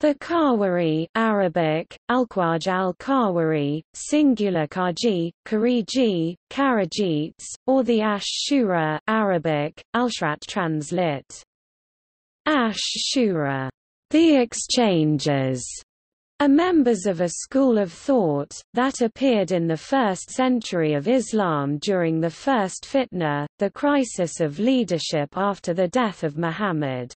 The Khawarij Arabic, Alquaj al-Khawarij, singular Kaji, Khariji, Kharijites, or the Ash-Shura Arabic, Alshrat translit. Ash-Shura, the exchanges, are members of a school of thought, that appeared in the first century of Islam during the first fitna, the crisis of leadership after the death of Muhammad.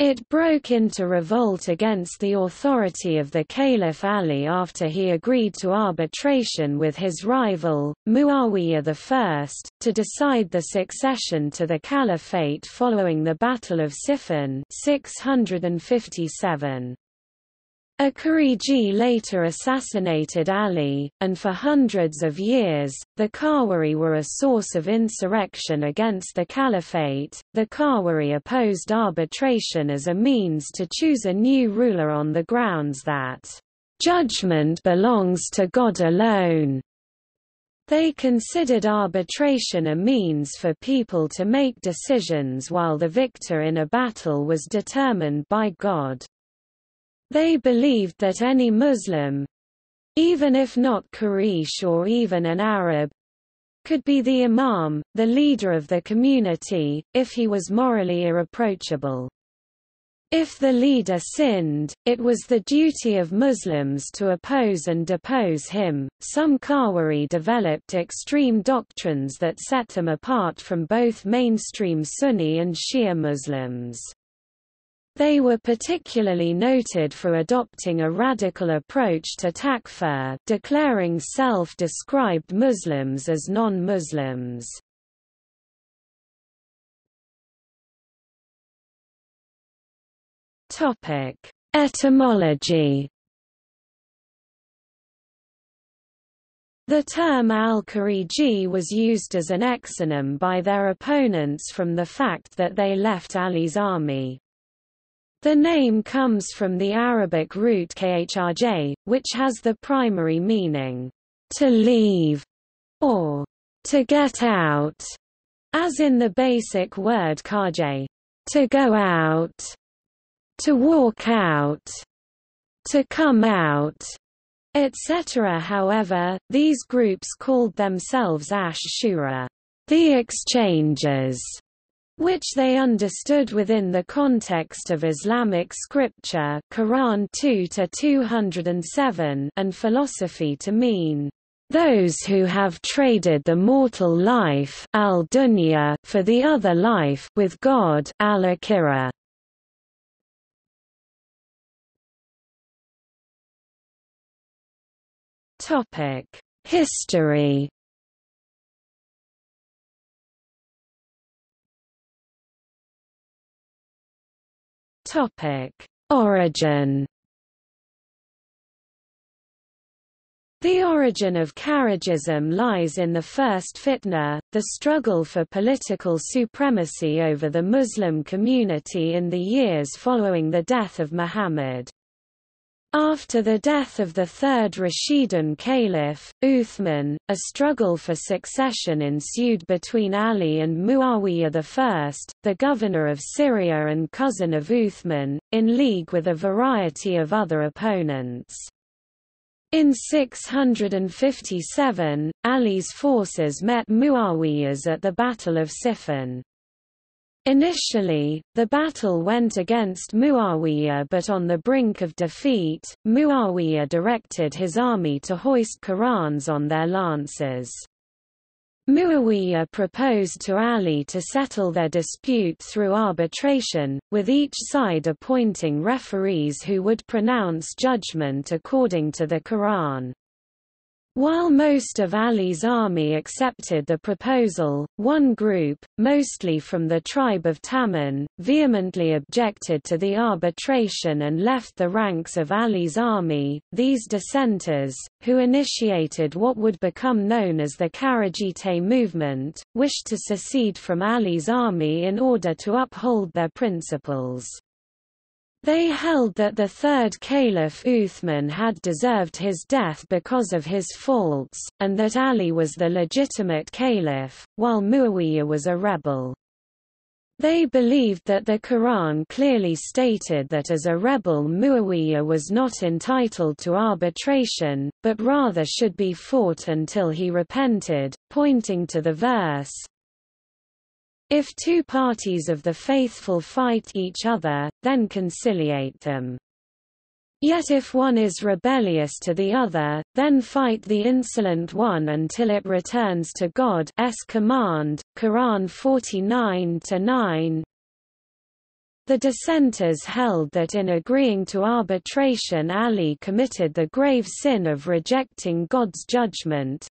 It broke into revolt against the authority of the Caliph Ali after he agreed to arbitration with his rival, Muawiyah I, to decide the succession to the caliphate following the Battle of Siffin 657. A Khariji later assassinated Ali, and for hundreds of years, the Khawarij were a source of insurrection against the caliphate. The Khawarij opposed arbitration as a means to choose a new ruler on the grounds that judgment belongs to God alone. They considered arbitration a means for people to make decisions while the victor in a battle was determined by God. They believed that any Muslim—even if not Quraysh or even an Arab, could be the imam, the leader of the community, if he was morally irreproachable. If the leader sinned, it was the duty of Muslims to oppose and depose him. Some Khawarij developed extreme doctrines that set them apart from both mainstream Sunni and Shia Muslims. They were particularly noted for adopting a radical approach to takfir declaring self-described Muslims as non-Muslims. Topic: Etymology The term al-Khariji was used as an exonym by their opponents from the fact that they left Ali's army. The name comes from the Arabic root khrj, which has the primary meaning, to leave, or to get out, as in the basic word kharj, to go out, to walk out, to come out, etc. However, these groups called themselves Ash-Shura, the exchangers, which they understood within the context of Islamic scripture Quran 2 and philosophy to mean those who have traded the mortal life al-dunya for the other life with God al Topic: History Topic: Origin. The origin of Kharijism lies in the first fitna, the struggle for political supremacy over the Muslim community in the years following the death of Muhammad. After the death of the third Rashidun Caliph, Uthman, a struggle for succession ensued between Ali and Muawiyah I, the governor of Syria and cousin of Uthman, in league with a variety of other opponents. In 657, Ali's forces met Muawiyah's at the Battle of Siffin. Initially, the battle went against Muawiyah but on the brink of defeat, Muawiyah directed his army to hoist Qurans on their lances. Muawiyah proposed to Ali to settle their dispute through arbitration, with each side appointing referees who would pronounce judgment according to the Quran. While most of Ali's army accepted the proposal, one group, mostly from the tribe of Tamim, vehemently objected to the arbitration and left the ranks of Ali's army. These dissenters, who initiated what would become known as the Kharijite movement, wished to secede from Ali's army in order to uphold their principles. They held that the third caliph Uthman had deserved his death because of his faults, and that Ali was the legitimate caliph, while Muawiyah was a rebel. They believed that the Quran clearly stated that as a rebel Muawiyah was not entitled to arbitration, but rather should be fought until he repented, pointing to the verse, If two parties of the faithful fight each other, then conciliate them. Yet if one is rebellious to the other, then fight the insolent one until it returns to God's command. Quran 49-9 the dissenters held that in agreeing to arbitration Ali committed the grave sin of rejecting God's judgment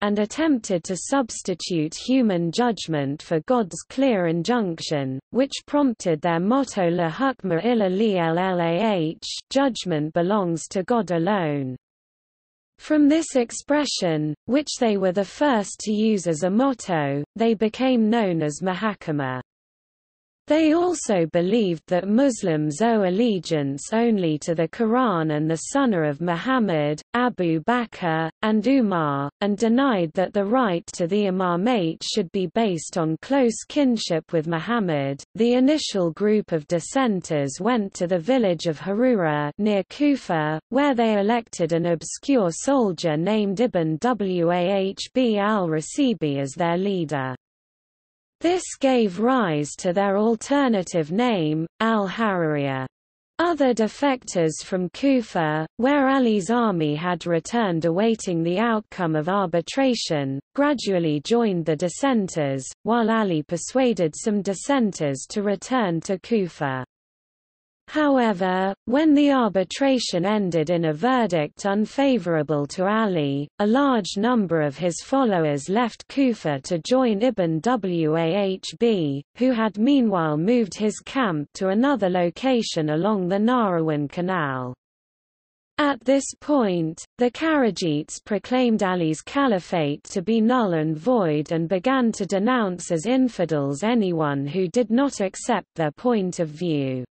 and attempted to substitute human judgment for God's clear injunction, which prompted their motto La hukma illa li judgment belongs to God alone. From this expression, which they were the first to use as a motto, they became known as Muhakkima. They also believed that Muslims owe allegiance only to the Quran and the Sunnah of Muhammad, Abu Bakr, and Umar, and denied that the right to the imamate should be based on close kinship with Muhammad. The initial group of dissenters went to the village of Harura near Kufa, where they elected an obscure soldier named Ibn Wahb al-Rasibi as their leader. This gave rise to their alternative name, al-Haruriyya. Other defectors from Kufa, where Ali's army had returned awaiting the outcome of arbitration, gradually joined the dissenters, while Ali persuaded some dissenters to return to Kufa. However, when the arbitration ended in a verdict unfavorable to Ali, a large number of his followers left Kufa to join Ibn Wahb, who had meanwhile moved his camp to another location along the Nahrawan Canal. At this point, the Kharijites proclaimed Ali's caliphate to be null and void and began to denounce as infidels anyone who did not accept their point of view.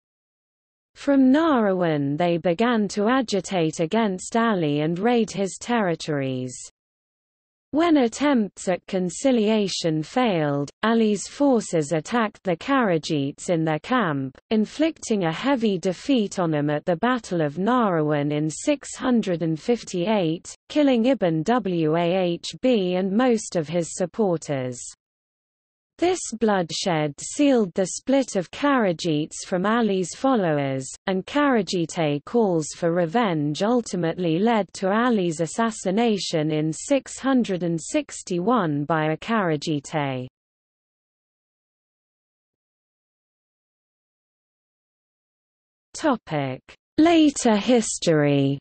From Nahrawan they began to agitate against Ali and raid his territories. When attempts at conciliation failed, Ali's forces attacked the Kharijites in their camp, inflicting a heavy defeat on them at the Battle of Nahrawan in 658, killing Ibn Wahb and most of his supporters. This bloodshed sealed the split of Kharijites from Ali's followers, and Kharijite calls for revenge ultimately led to Ali's assassination in 661 by a Kharijite. Later history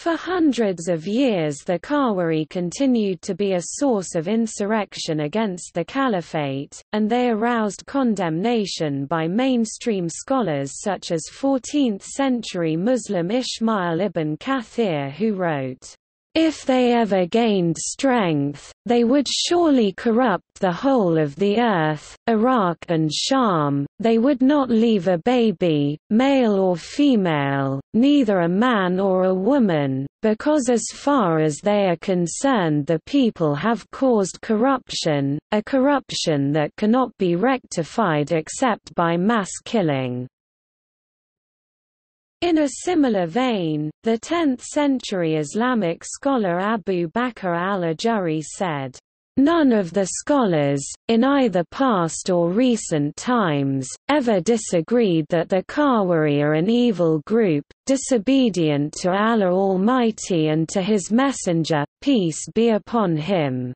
For hundreds of years the Khawarij continued to be a source of insurrection against the caliphate, and they aroused condemnation by mainstream scholars such as 14th-century Muslim Ismail ibn Kathir who wrote, if they ever gained strength, they would surely corrupt the whole of the earth, Iraq and Sham, they would not leave a baby, male or female, neither a man or a woman, because as far as they are concerned the people have caused corruption, a corruption that cannot be rectified except by mass killing. In a similar vein, the 10th-century Islamic scholar Abu Bakr al-Ajuri said, None of the scholars, in either past or recent times, ever disagreed that the Khawarij are an evil group, disobedient to Allah Almighty and to His Messenger, peace be upon him.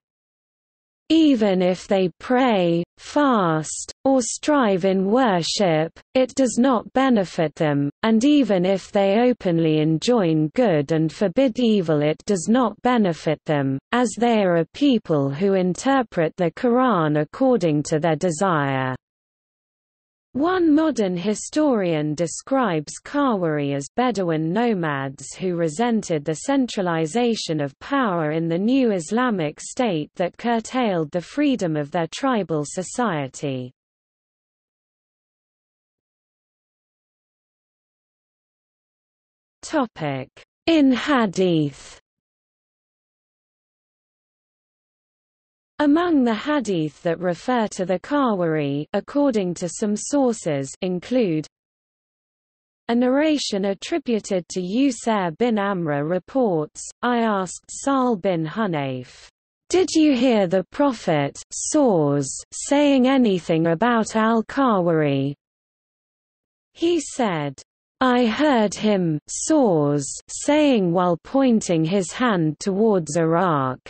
Even if they pray, fast, or strive in worship, it does not benefit them, and even if they openly enjoin good and forbid evil it does not benefit them, as they are a people who interpret the Quran according to their desire. One modern historian describes Khawarij as Bedouin nomads who resented the centralization of power in the new Islamic state that curtailed the freedom of their tribal society. In Hadith Among the hadith that refer to the Khawarij according to some sources include a narration attributed to Usair bin Amra reports, I asked Sahl bin Hunayf, "'Did you hear the Prophet saying anything about al-Khawarij?' He said, I heard him saying while pointing his hand towards Iraq.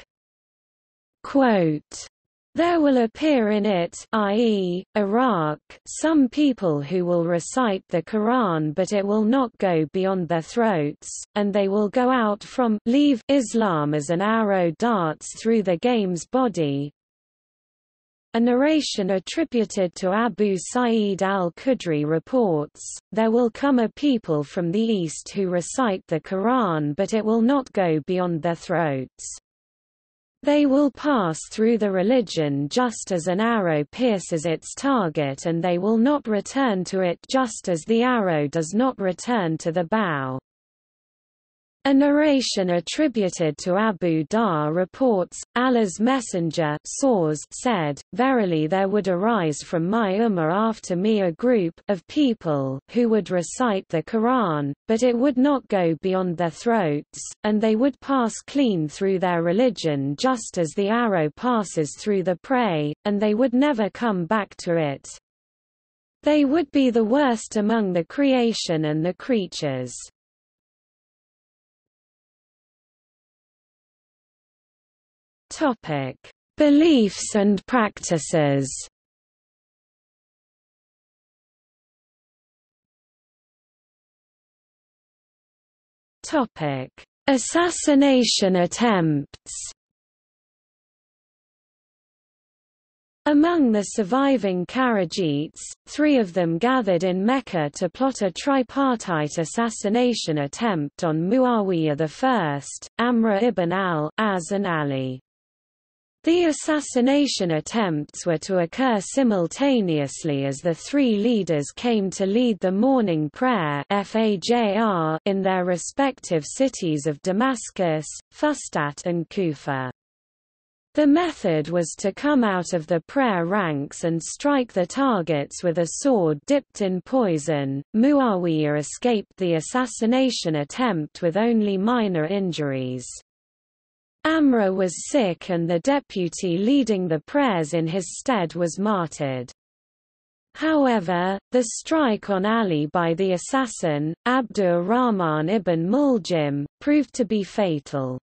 Quote, there will appear in it i.e., Iraq, some people who will recite the Quran but it will not go beyond their throats, and they will go out from leave Islam as an arrow darts through the game's body. A narration attributed to Abu Sa'id al-Khudri reports, there will come a people from the east who recite the Quran but it will not go beyond their throats. They will pass through the religion just as an arrow pierces its target and they will not return to it just as the arrow does not return to the bow. A narration attributed to Abu Dharr reports, Allah's messenger said, Verily there would arise from my ummah after me a group of people who would recite the Quran, but it would not go beyond their throats, and they would pass clean through their religion just as the arrow passes through the prey, and they would never come back to it. They would be the worst among the creation and the creatures. Topic: Beliefs and practices. Topic: Assassination attempts. Among the surviving Kharijites, three of them gathered in Mecca to plot a tripartite assassination attempt on Muawiyah I, Amr ibn al-As and Ali. The assassination attempts were to occur simultaneously as the three leaders came to lead the morning prayer in their respective cities of Damascus, Fustat and Kufa. The method was to come out of the prayer ranks and strike the targets with a sword dipped in poison. Muawiyah escaped the assassination attempt with only minor injuries. Amra was sick and the deputy leading the prayers in his stead was martyred. However, the strike on Ali by the assassin, Abdur Rahman ibn Muljim, proved to be fatal.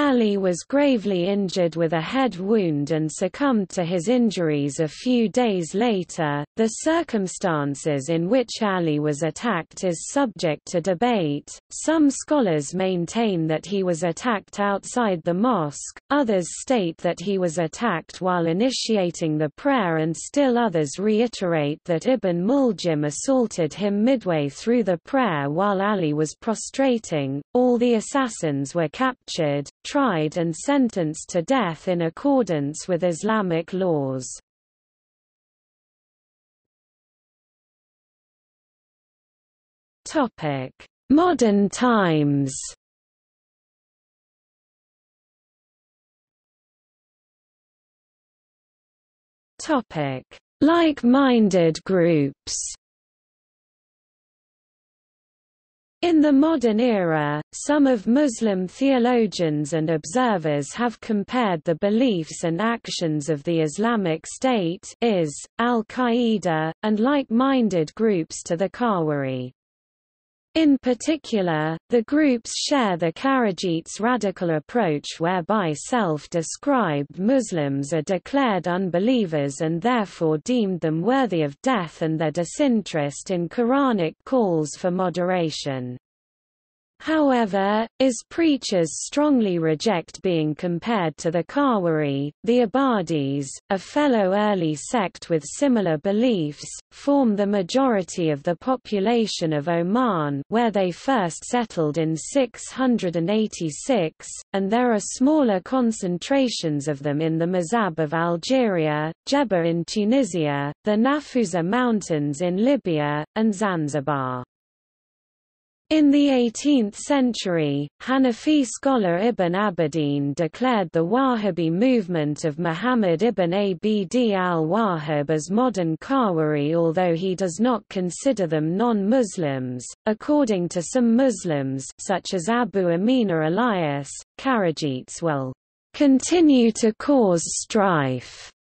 Ali was gravely injured with a head wound and succumbed to his injuries a few days later. The circumstances in which Ali was attacked is subject to debate. Some scholars maintain that he was attacked outside the mosque, others state that he was attacked while initiating the prayer, and still others reiterate that Ibn Muljim assaulted him midway through the prayer while Ali was prostrating. All the assassins were captured, tried and sentenced to death in accordance with Islamic laws. Modern times Like-minded groups In the modern era, some of Muslim theologians and observers have compared the beliefs and actions of the Islamic State is, al-Qaeda, and like-minded groups to the Khawarij. In particular, the groups share the Kharijites' radical approach whereby self-described Muslims are declared unbelievers and therefore deemed them worthy of death and their disinterest in Quranic calls for moderation. However, IS preachers strongly reject being compared to the Khawarij. The Ibadis, a fellow early sect with similar beliefs, form the majority of the population of Oman where they first settled in 686, and there are smaller concentrations of them in the Mzab of Algeria, Djerba in Tunisia, the Nafusa Mountains in Libya, and Zanzibar. In the 18th century, Hanafi scholar Ibn Abidin declared the Wahhabi movement of Muhammad ibn Abd al-Wahhab as modern Khawarij although he does not consider them non-Muslims. According to some Muslims such as Abu Amina Elias, Kharijites will continue to cause strife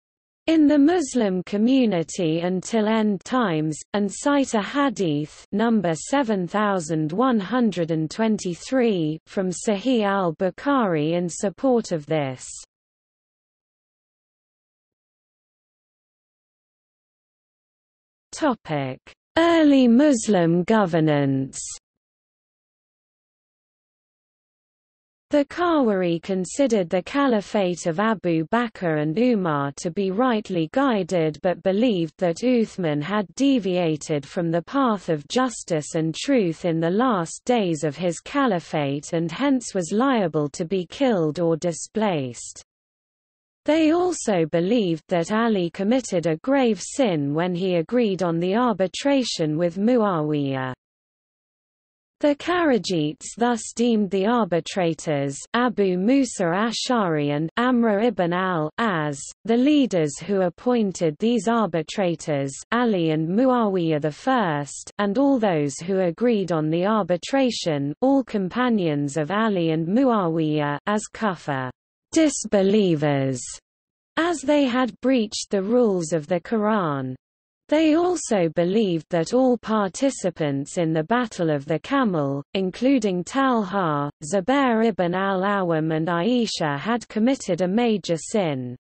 in the Muslim community until end times, and cite a hadith number 7123 from Sahih al-Bukhari in support of this. Early Muslim governance The Khawarij considered the caliphate of Abu Bakr and Umar to be rightly guided but believed that Uthman had deviated from the path of justice and truth in the last days of his caliphate and hence was liable to be killed or displaced. They also believed that Ali committed a grave sin when he agreed on the arbitration with Muawiyah. The Kharijites thus deemed the arbitrators Abu Musa Ash'ari and Amr ibn al-As, the leaders who appointed these arbitrators Ali and Muawiyah I and all those who agreed on the arbitration all companions of Ali and Muawiyah as kufar disbelievers, as they had breached the rules of the Quran. They also believed that all participants in the Battle of the Camel, including Talha, Zubair ibn al-Awwam and Aisha had committed a major sin.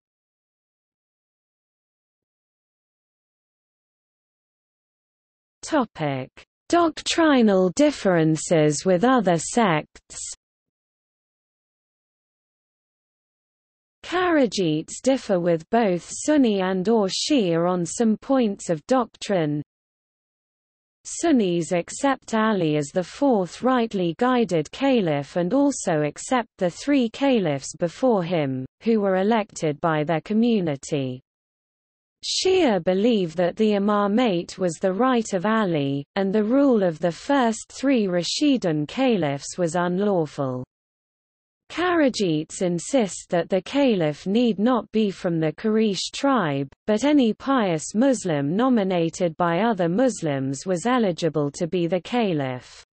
Doctrinal differences with other sects Kharijites differ with both Sunni and or Shia on some points of doctrine. Sunnis accept Ali as the fourth rightly guided caliph and also accept the three caliphs before him, who were elected by their community. Shia believe that the imamate was the right of Ali, and the rule of the first three Rashidun caliphs was unlawful. Kharijites insist that the caliph need not be from the Quraysh tribe, but any pious Muslim nominated by other Muslims was eligible to be the caliph.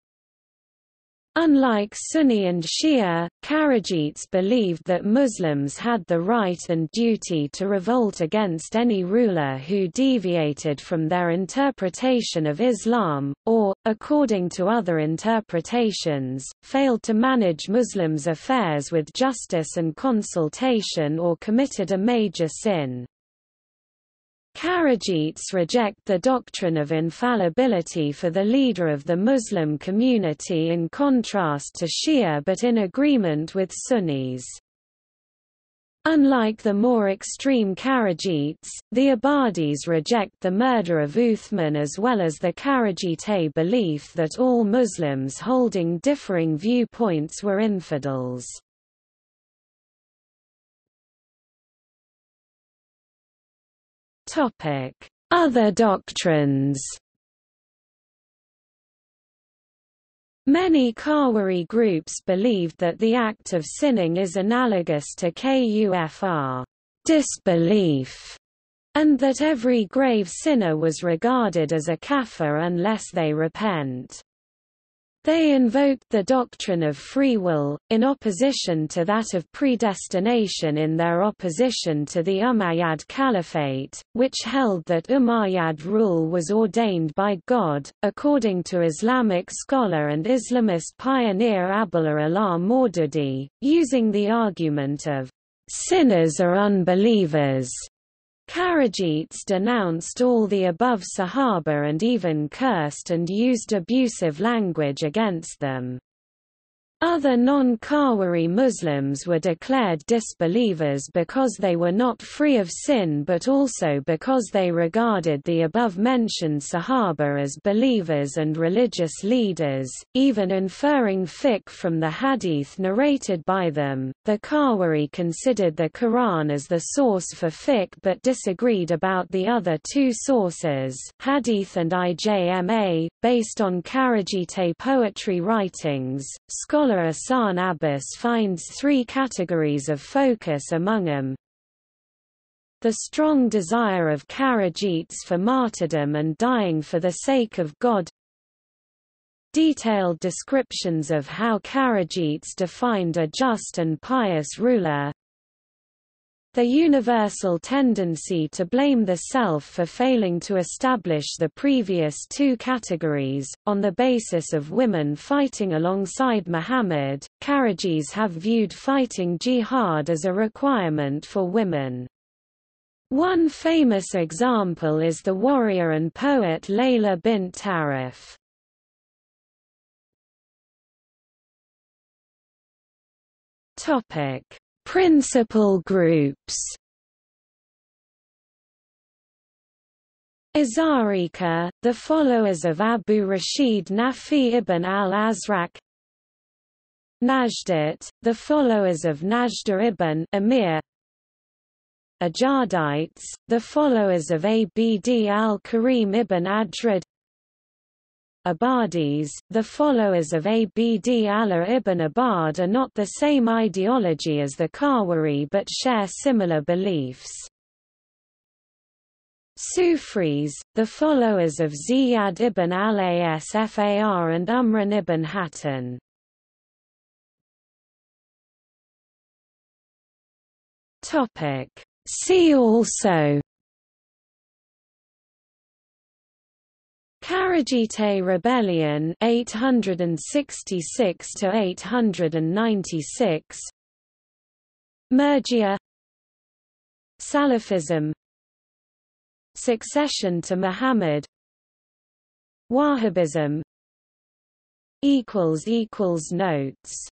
Unlike Sunni and Shia, Kharijites believed that Muslims had the right and duty to revolt against any ruler who deviated from their interpretation of Islam, or, according to other interpretations, failed to manage Muslims' affairs with justice and consultation or committed a major sin. Kharijites reject the doctrine of infallibility for the leader of the Muslim community in contrast to Shia but in agreement with Sunnis. Unlike the more extreme Kharijites, the Ibadis reject the murder of Uthman as well as the Kharijite belief that all Muslims holding differing viewpoints were infidels. Other doctrines Many Khawarij groups believed that the act of sinning is analogous to kufr disbelief, and that every grave sinner was regarded as a kafir unless they repent. They invoked the doctrine of free will, in opposition to that of predestination in their opposition to the Umayyad Caliphate, which held that Umayyad rule was ordained by God, according to Islamic scholar and Islamist pioneer Abdullah Allah Maududi, using the argument of, "...sinners are unbelievers." Kharijites denounced all the above Sahaba and even cursed and used abusive language against them. Other non-Khawarij Muslims were declared disbelievers because they were not free of sin but also because they regarded the above-mentioned Sahaba as believers and religious leaders, even inferring fiqh from the hadith narrated by them. The Khawarij considered the Quran as the source for fiqh but disagreed about the other two sources, hadith and ijma, based on Kharijite poetry writings. Scholars scholar Ihsan Abbas finds three categories of focus among them. The strong desire of Kharijites for martyrdom and dying for the sake of God Detailed descriptions of how Kharijites defined a just and pious ruler the universal tendency to blame the self for failing to establish the previous two categories, on the basis of women fighting alongside Muhammad, Kharijis have viewed fighting jihad as a requirement for women. One famous example is the warrior and poet Layla bint Tarif. Topic Principal groups. Azariqa, the followers of Abu Rashid Nafi ibn al-Azraq. Najdat, the followers of Najda ibn Amir. Ajadites, the followers of Abd al-Karim ibn Adrad Ibadis, the followers of Abd Allah ibn Ibad are not the same ideology as the Khawarij but share similar beliefs. Sufris, the followers of Ziyad ibn al-Asfar and Umran ibn Hattan. See also Kharijite Rebellion 866 to 896 Murjia Salafism. Succession to Muhammad. Wahhabism. Equals equals notes